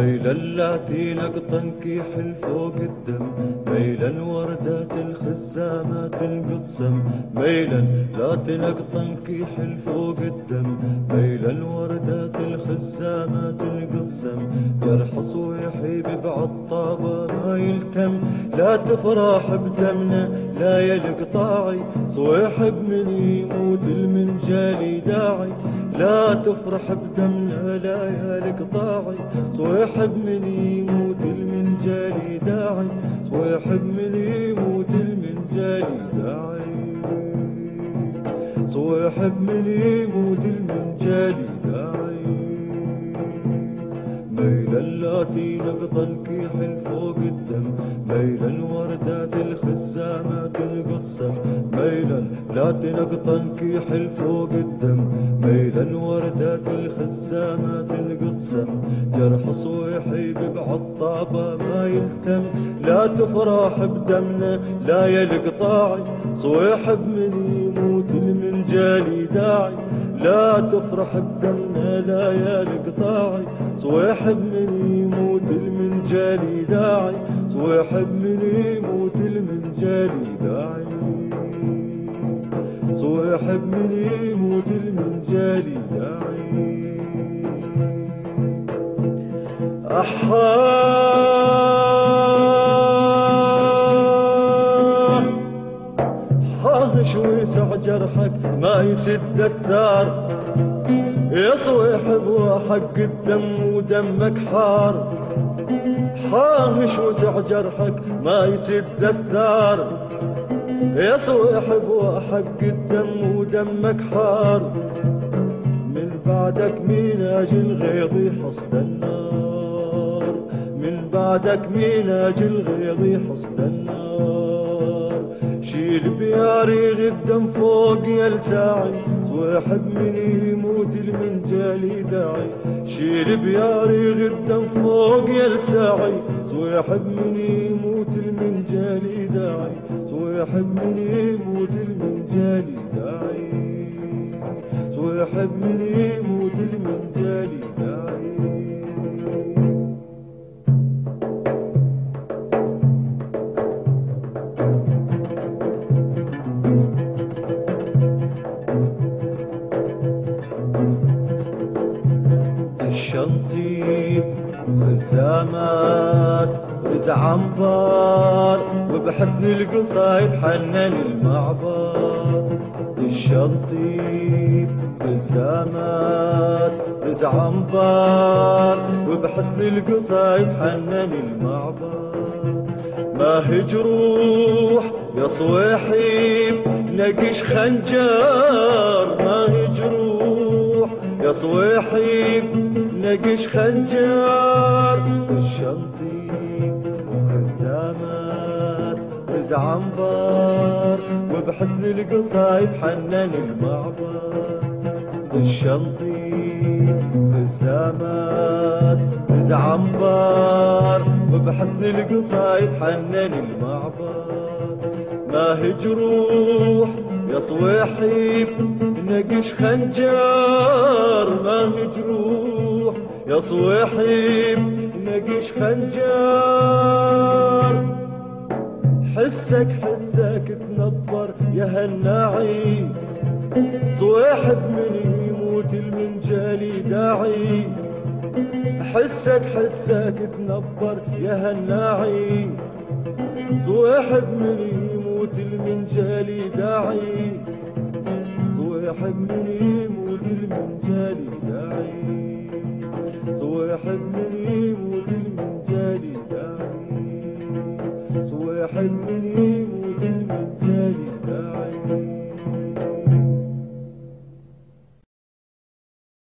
اللاتي نقطن كيح فوق الدم ميلا وردات الخزامات القصم ميلا لا تنقطن كيح فوق الدم ميلا وردات الخزامات القصم جرح صويحي بعطابة ما يلتم لا تفرح بدمنا لا يلق طاعي. صويح بمن يموت المنجالي داعي لا تفرح بدمنا لا يا طاعي. صويح بمن يموت المنجالي داعي. صويح بمن يموت المنجالي داعي. صويح بمن يموت المنجالي داعي. ميل اللاتي نقطن كيح فوق الدم. ميلا وردات الخزامات القصة ميلا لا تنقطن كيح فوق الدم. ميلا وردات الخزامات القصة جرح صويحي بعطابة ما يلتم لا تفرح بدمنا لا يلق طاعي. صويح بمن يموت المنجالي داعي. لا تفرح بدمنا لا يلق طاعي. صويح بمن يموت المنجالي داعي. صويح بمن يموت أحاه حاه شو يسع جرحك ما يسد الثار يا صويحب وحق الدم ودمك حار. حاهش وسع جرحك ما يسد الثار يا صويحب وحق الدم ودمك حار. من بعدك مين أجي الغيظ يحصد النار. من بعدك مين أجي الغيظ يحصد النار. شيل بياري غدم فوق يا لساعي صويحب من يموت المنجالي داعي شيل بياري غدم فوق يا لساعي صويحب من يموت المنجالي داعي صويحب من يموت المنجالي داعي صويحب من يموت الشنطيب خزامات رزع عنبار وبحسن القصايد حنن المعبر الشنطيب خزامات رزع عنبار وبحسن القصايد حنن المعبر ما هجروح يا صويحيب نقش خنجر. ما هجروح يا صويحيب نقش خنجر الشنطيب وخزامات رزع عنبر وبحسن القصايد حنن المعبر. الشنطيب خزامات رزع عنبر وبحسن القصايد حنن المعبر. ما هجروح يا صويحيب نقش خنجر ما هجروح يا صويحيب نقش خنجر. حسك حسك تنبر يا هالناعي صويحب من يموت المنجالي داعي. حسك حسك تنبر يا هالناعي صويحب من يموت المنجالي داعي. صويحب من صويح مني